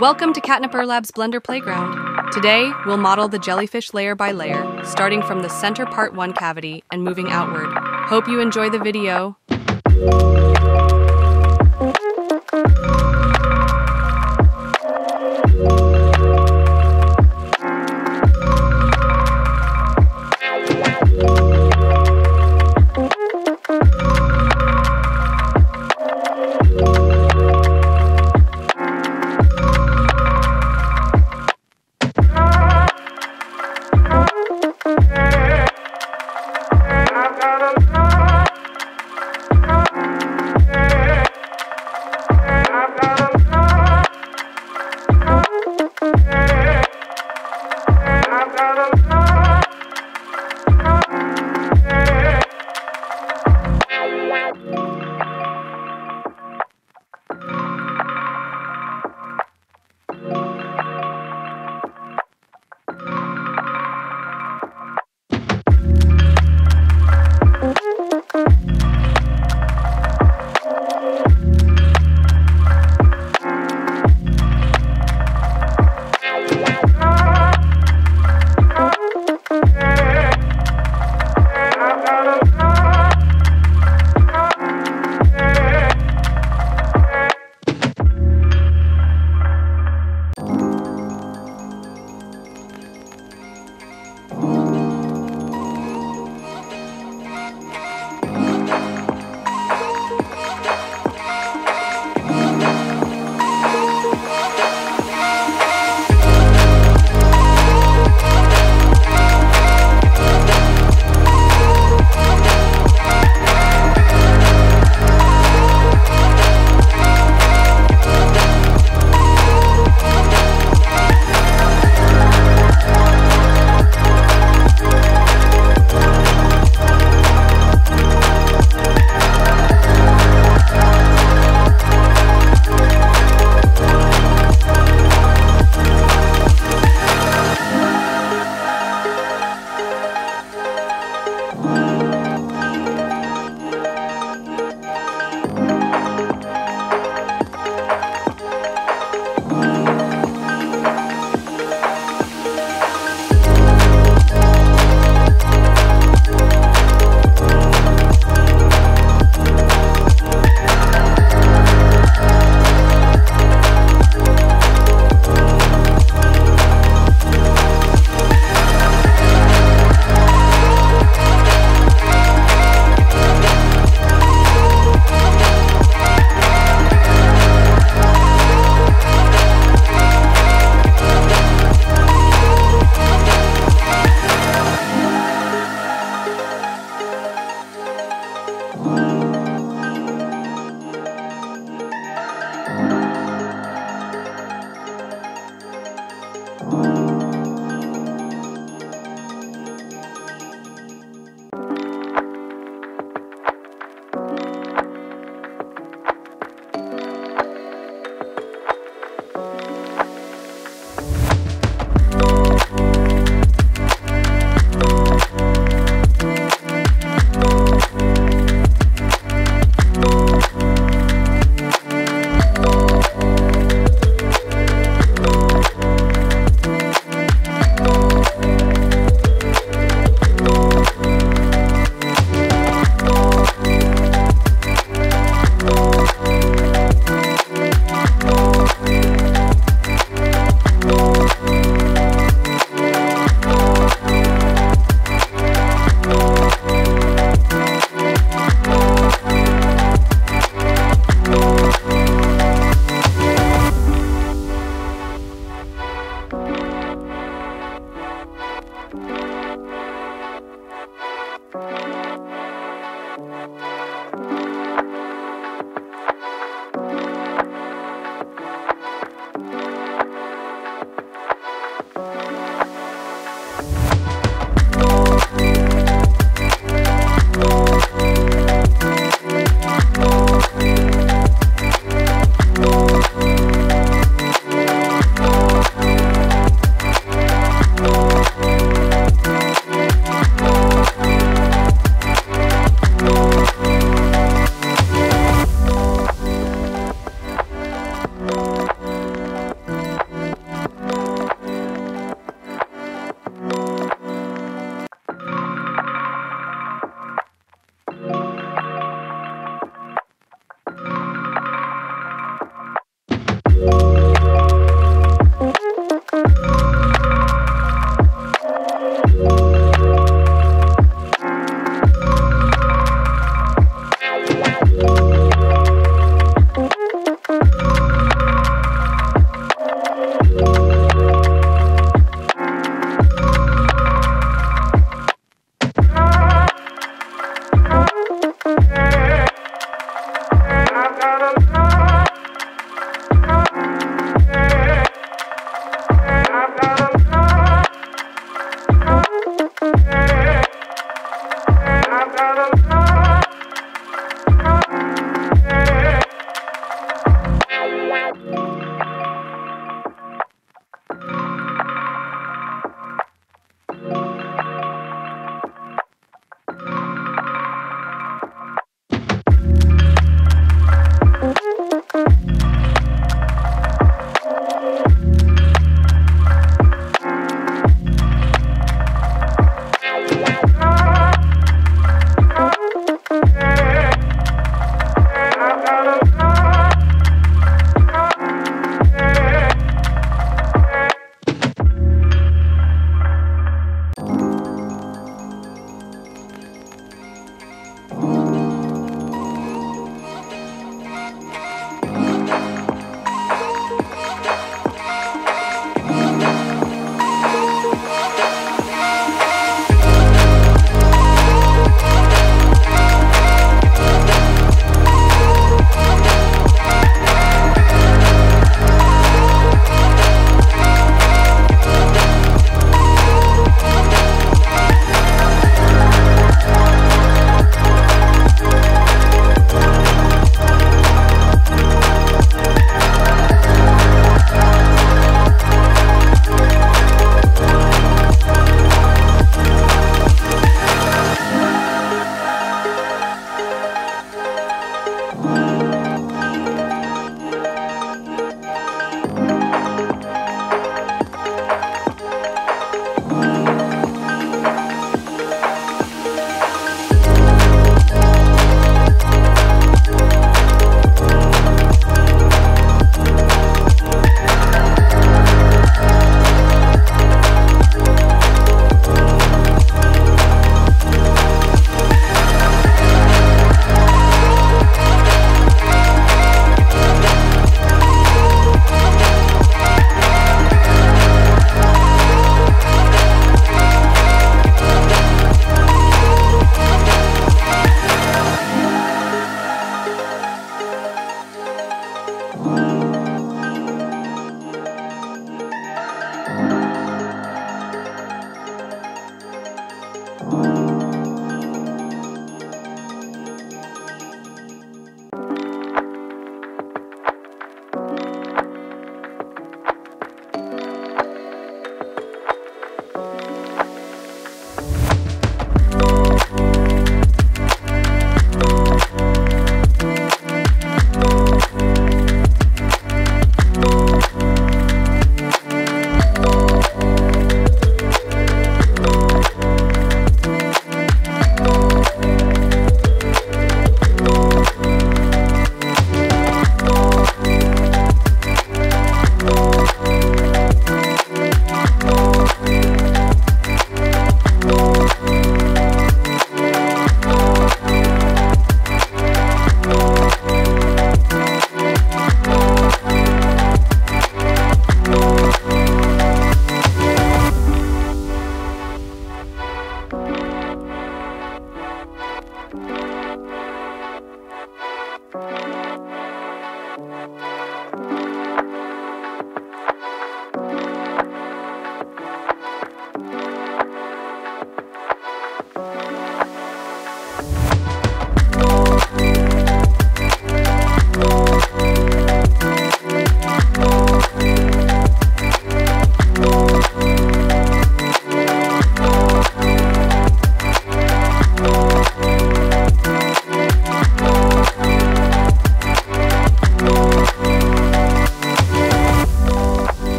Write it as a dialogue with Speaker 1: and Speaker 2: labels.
Speaker 1: Welcome to Catnipear Lab's Blender Playground. Today, we'll model the jellyfish layer by layer, starting from the center part 1 cavity and moving outward. Hope you enjoy the video.
Speaker 2: Bye.